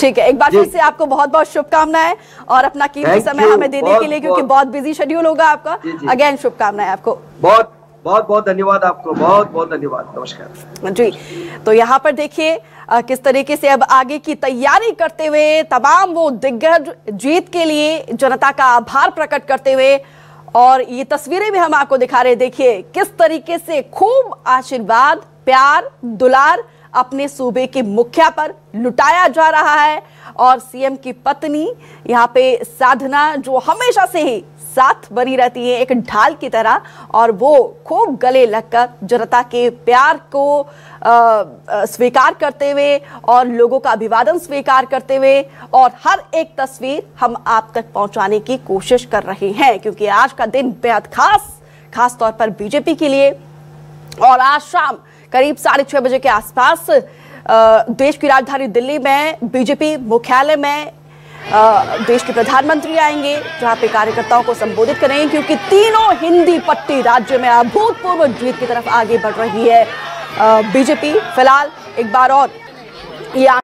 ठीक है एक बार फिर से आपको बहुत बहुत शुभकामनाएँ और अपना कीमती समय हमें देने के लिए क्योंकि बहुत- बिज़ी शेड्यूल होगा आपका। अगेन शुभकामनाएँ आपको। बहुत बहुत बहुत धन्यवाद आपको बहुत बहुत धन्यवाद नमस्कार। जी तो यहाँ पर देखिए किस तरीके से अब आगे की तैयारी करते हुए तमाम वो दिग्गज जीत के लिए जनता का आभार प्रकट करते हुए और ये तस्वीरें भी हम आपको दिखा रहे। देखिए किस तरीके से खूब आशीर्वाद प्यार दुलार अपने सूबे के मुखिया पर लुटाया जा रहा है और सीएम की पत्नी यहाँ पे साधना जो हमेशा से ही साथ बनी रहती है, एक ढाल की तरह, और वो खूब गले लगकर जनता के प्यार को स्वीकार करते हुए और लोगों का अभिवादन स्वीकार करते हुए और हर एक तस्वीर हम आप तक पहुँचाने की कोशिश कर रहे हैं, क्योंकि आज का दिन बेहद खास खास तौर पर बीजेपी के लिए। और आज शाम करीब साढ़े छह बजे के आसपास देश की राजधानी दिल्ली में बीजेपी मुख्यालय में देश के प्रधानमंत्री आएँगे, जहाँ पे कार्यकर्ताओं को संबोधित करेंगे, क्योंकि तीनों हिंदी पट्टी राज्य में अभूतपूर्व जीत की तरफ़ आगे बढ़ रही है। बीजेपी, फ़िलहाल एक बार और, ये